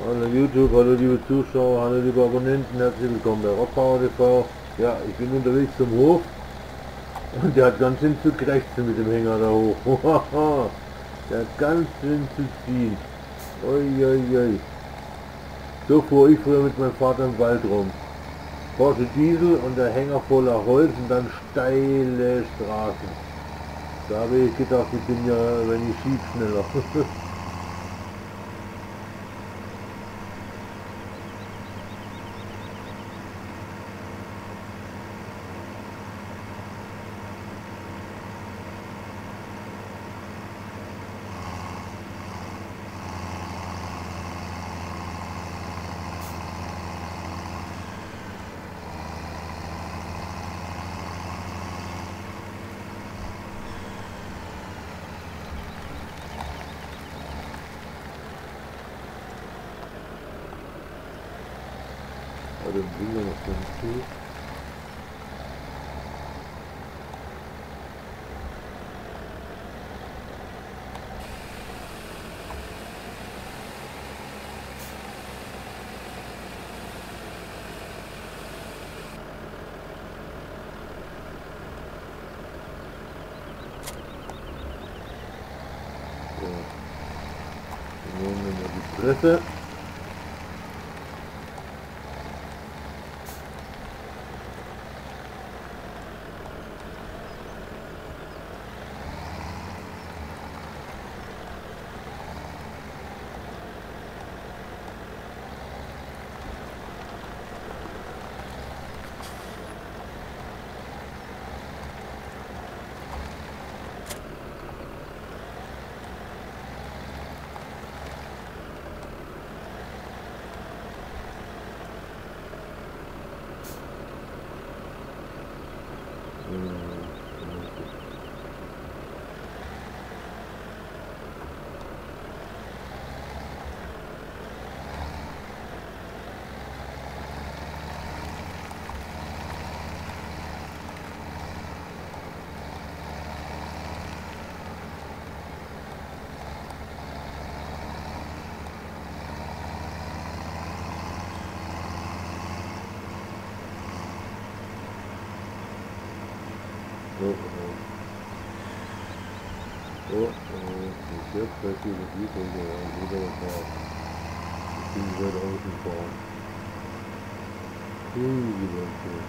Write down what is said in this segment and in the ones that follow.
Hallo YouTube, hallo liebe Zuschauer, hallo liebe Abonnenten, herzlich willkommen bei Rockpower TV. Ja, ich bin unterwegs zum Hof und der hat ganz schön zu krächzen mit dem Hänger da hoch. der hat ganz schön zu ziehen. Ui, ui, ui. So fuhr ich früher mit meinem Vater im Wald rum. Porsche Diesel und der Hänger voller Holz und dann steile Straßen. Da habe ich gedacht, ich bin ja, wenn ich schieb, schneller. Aber den will er noch ganz gut. So. Dann nehmen wir mal die Presse. So, oh. So, oh, bis jetzt fällt diese Güte, ja, wieder was drauf. Ich bin weit außen fahren. Ui, Leute.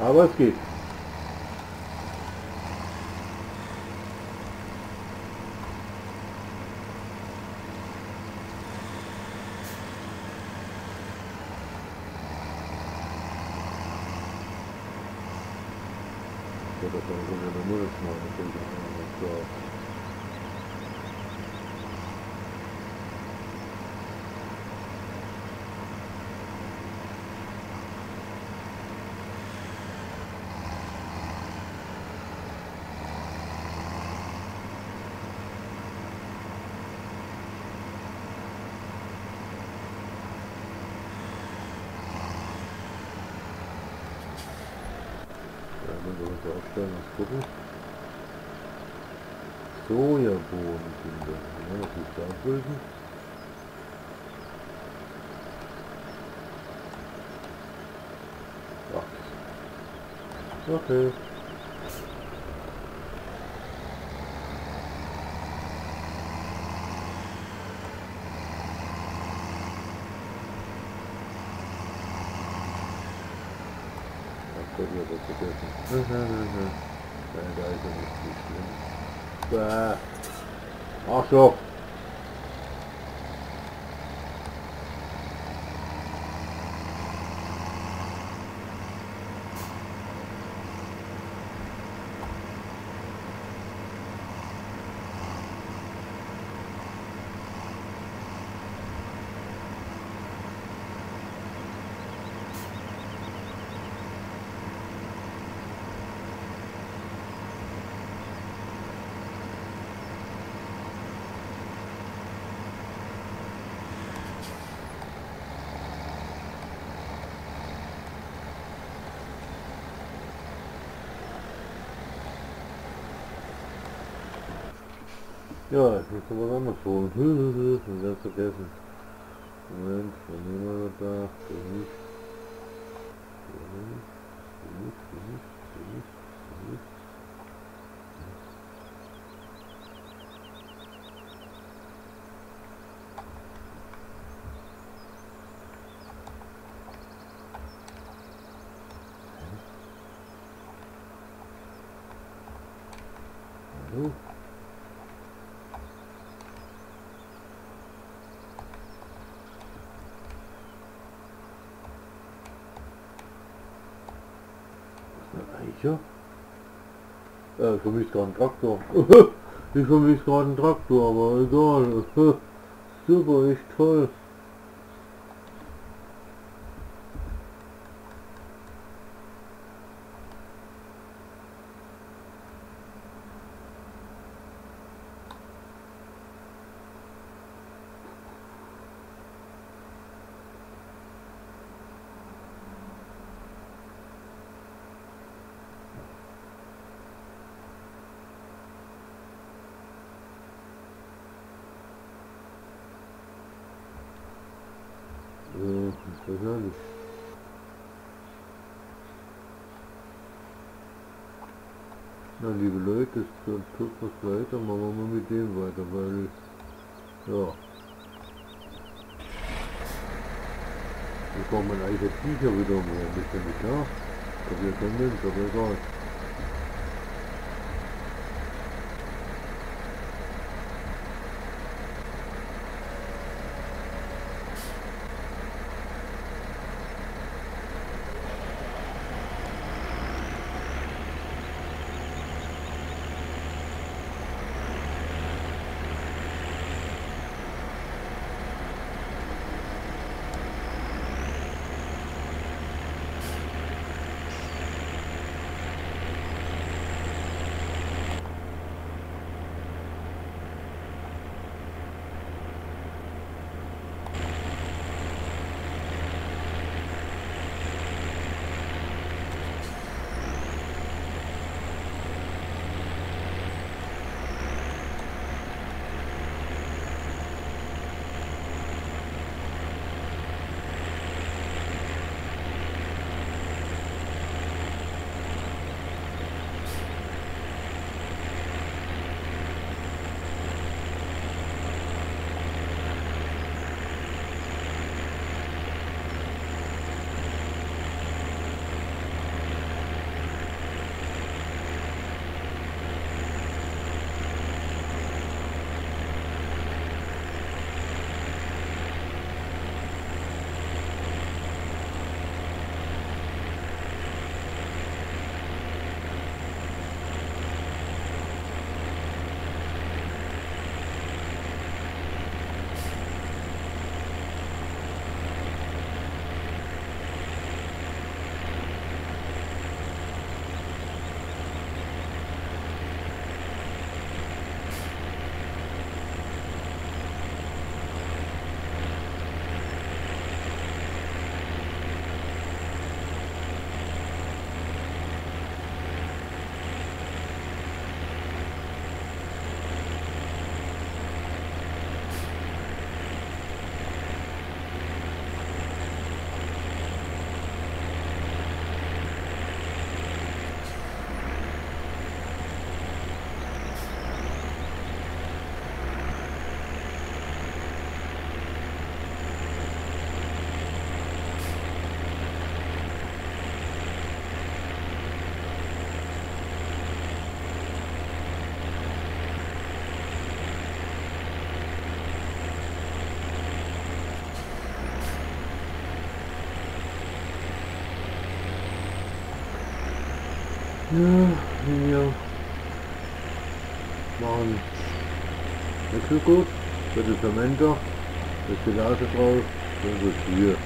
Aber es geht. Ja, das war so eine Null machen, natürlich. Ja, klar. Dann soll ich aufstellen, mal gucken. Sojabohnen sind das. Ja, was ist da abbilden? Ach. Okay. Ach Gott, ich hab was vergessen. Ja, da ist ja nicht Ja, ich muss noch was anderes holen. Ganz vergessen. Moment, dann nehmen wir das da. Der nicht. Der nicht. Der nicht. Der nicht. Der nicht. Der nicht. Hallo? Eicher? Äh, ich vermisse gerade einen Traktor. ich vermisse gerade einen Traktor, aber egal. Super, echt toll. Äh, ich weiß ja nicht. Na liebe Leute, dann tut was weiter, machen wir mal mit dem weiter, weil ja. Ich brauche mein eigenes Viecher wieder mal ein bisschen nicht, ja? Habe ja kein Mensch, aber egal. Hier machen Wechselgut für die Fermenter, das Silage drauf. Das hier.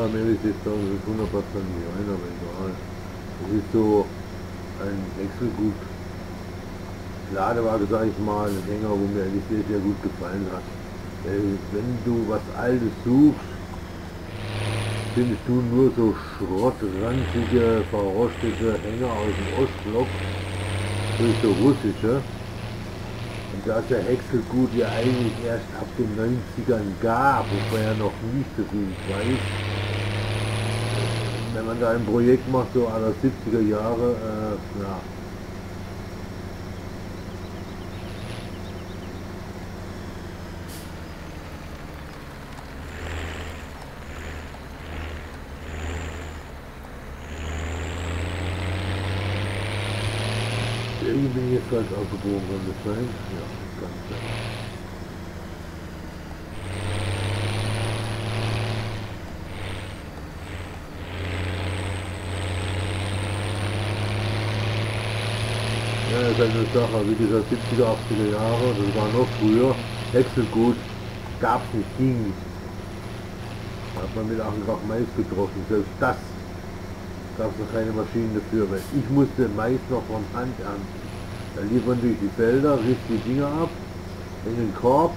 Ja, jetzt sagen, das ist 100% nicht ein, aber egal. Das ist so ein Wechselgut Ladewagen, sage ich mal, ein Hänger, wo mir eigentlich sehr, sehr gut gefallen hat. Äh, wenn du was Altes suchst, findest du nur so schrottranzige, verrostete Hänger aus dem Ostblock, so russische. Und da ist der Häckselgut ja eigentlich erst ab den 90ern gab, wobei ja noch nicht so viel weiß. Wenn man da ein Projekt macht, so aller 70er Jahre, äh, ja, irgendwie bin ich jetzt falsch aufgebogen, kann das sein? Ja, kann sein. Ja, das ist halt eine Sache, wie gesagt, 70er, 80er Jahre, das war noch früher, Wechselgut gab es nicht, ging nicht. Da hat man mit 8 Grad Mais getroffen, selbst das gab es noch keine Maschinen dafür, weil ich musste Mais noch von Hand ernten. Da liefern durch die Felder, riss die Dinger ab, in den Korb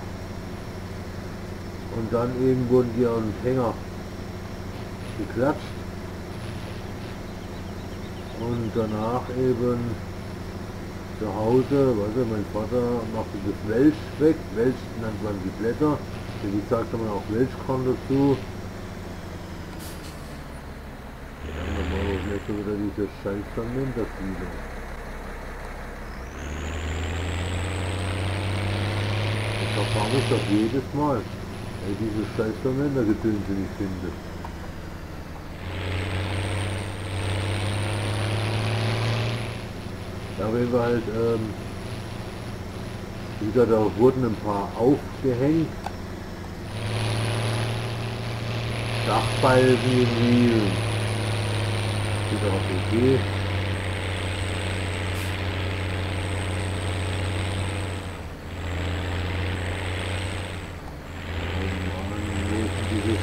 und dann eben wurden die an den Hänger geklatscht und danach eben zu Hause, weißt du, mein Vater machte das Welsch weg, Welsch nennt man die Blätter, wie sagte man auch Welschkorn dazu. Dann haben wir vielleicht wieder diese scheiß Fermentersiedlung. Warum ich doch jedes Mal weil diese scheiß Verwendergedönse nicht finde. Da haben wir halt, ähm, wieder da wurden ein paar aufgehängt. Dachbalken irgendwie. Wieder auf okay.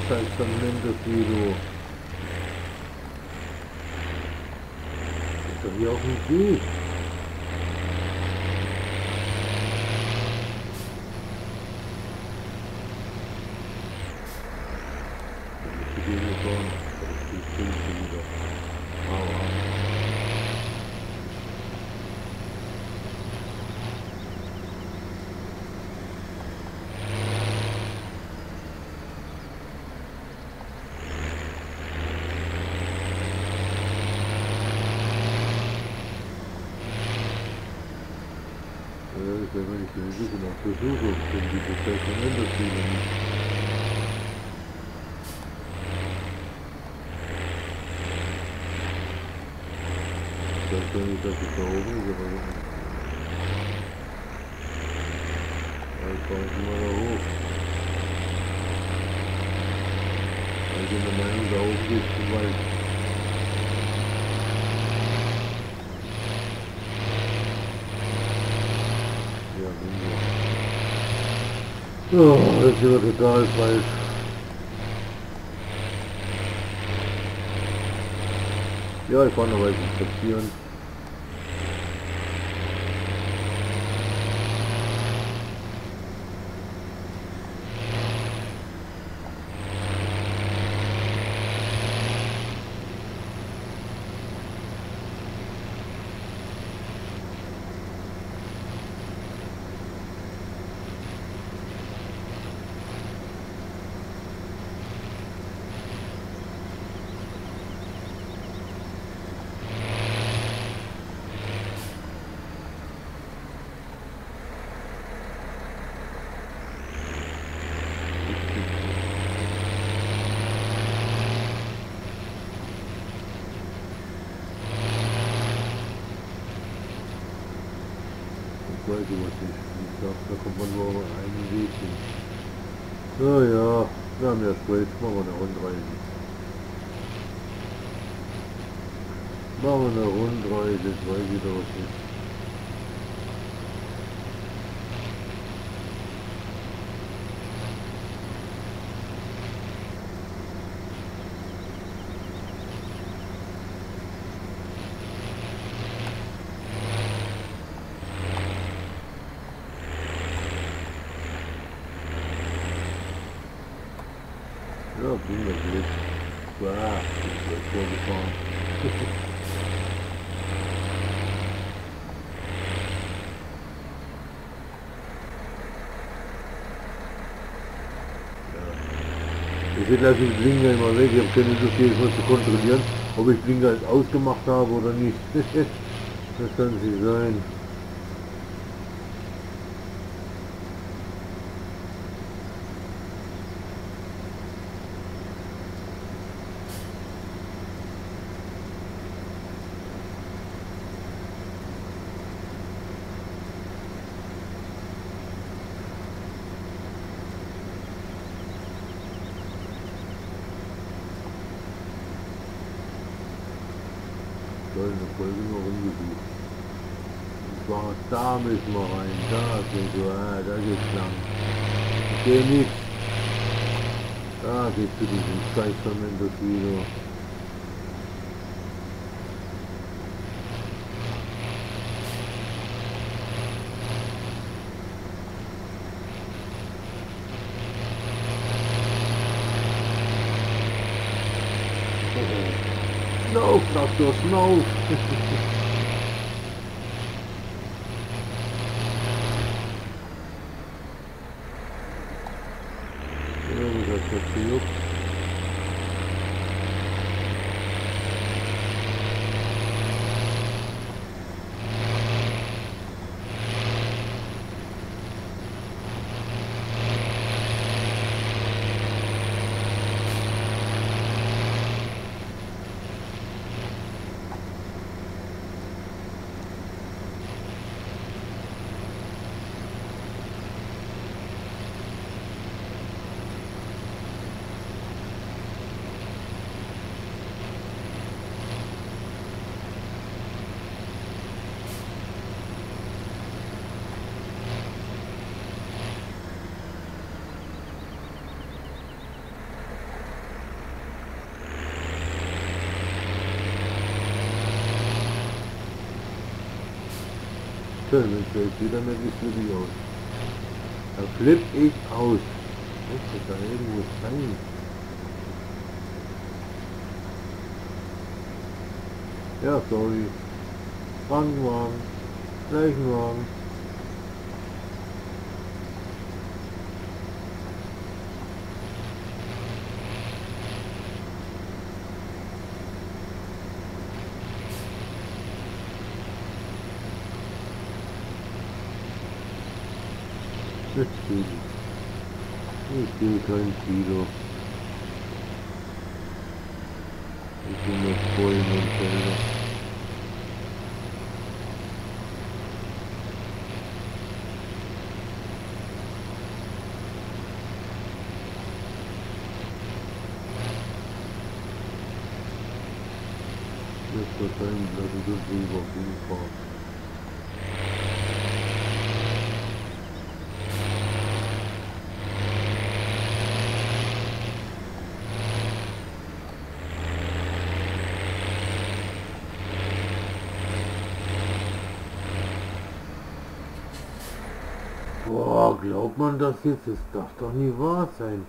Testamentos Video. Ist doch hier auf dem Weg. Ich bin hier schon. Ich bin wieder. Aber. Wenn ich den Suche nach Versuchung in die Bezeichnung Enderziele nicht. Ich weiß gar nicht, dass es da oben ist, aber jetzt fahren wir mal da hoch. Ich bin der Meinung, da oben geht es zu weit. Oh, das ist ja total falsch. Ja, ich fahre noch weiter spazieren. Weiß ich was nicht. Ich glaube, da kommt man nur einen Weg hin. Naja, wir haben ja Sprit, machen wir eine Rundreise. Machen wir eine Rundreise, jetzt weiß ich doch nicht. Ja, Bingo-Glück. Wow, ich bin vorgefahren. Deswegen lasse ich den Blinker immer weg. Ich habe keine Lust jedes Mal zu kontrollieren, ob ich Blinker ausgemacht habe oder nicht. das kann sich sein. goldene Folge nur rumgesucht. Zwar da müssen wir rein, da geht so, ah, da geht's lang. Ich sehe nichts. Da geht's zu diesem scheiß Fermentos-Video. No, Dr. Snow. ja, das hat gejuckt. Schön, dann fällt wieder mit die flippe ich aus. Da flipp ich aus. Das da irgendwo sein? Ja, sorry. Krankenwagen. Natürlich. Ich bin kein Kilo. Ich bin nur voll in den Felder. Das wird sein, glaubt man das jetzt? Das darf doch nie wahr sein.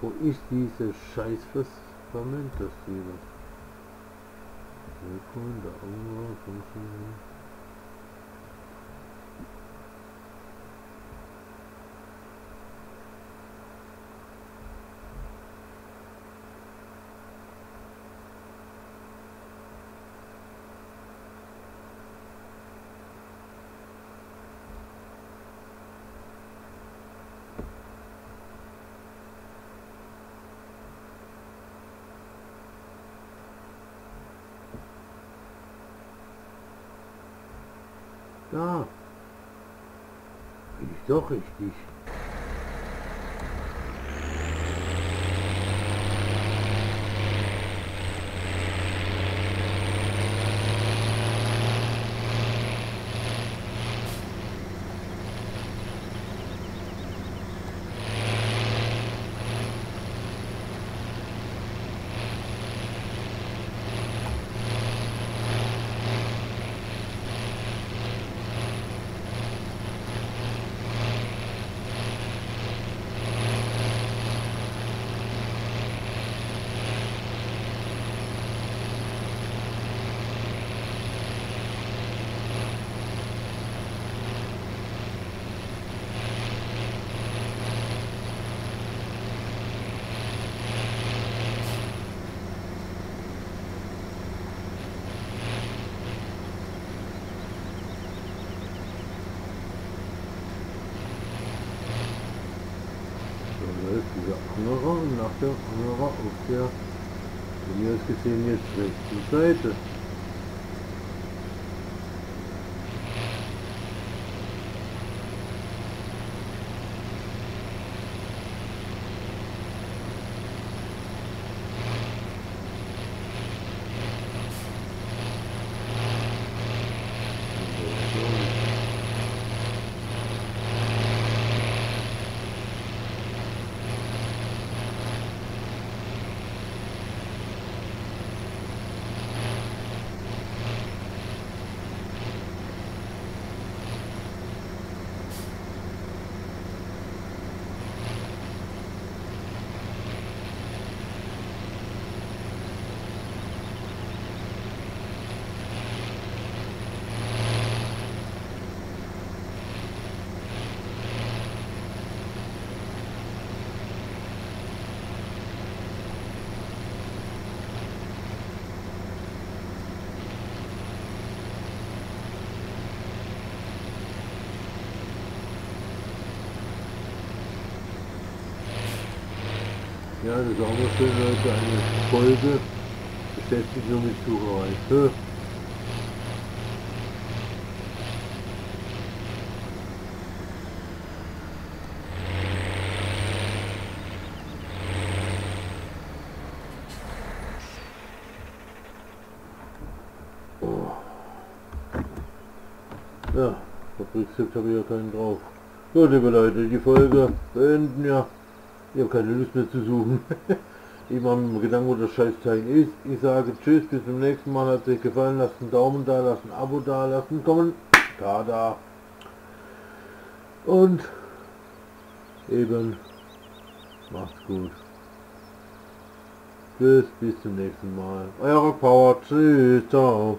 Wo ist diese scheiß Ferment das wieder? Willkommen, da irgendwo, Da. Bin ich doch richtig. Andere und nach der andere auf der, von mir aus gesehen jetzt rechten Seite. Ja, das ist auch mal schön, Leute, eine Folge beschäftigt nur mit Sucherei. Hö. Oh. Ja, Fabrikstück habe ich ja keinen drauf. Gut, liebe Leute, die Folge beenden ja. Ich habe keine Lust mehr zu suchen. ich mache mir Gedanken, wo das Scheißteil ist. Ich sage Tschüss, bis zum nächsten Mal. Hat euch gefallen, lasst einen Daumen da, lasst ein Abo da, lasst einen Kommentar da. Und eben, macht's gut. Tschüss, bis zum nächsten Mal. Euer Power, tschüss, ciao.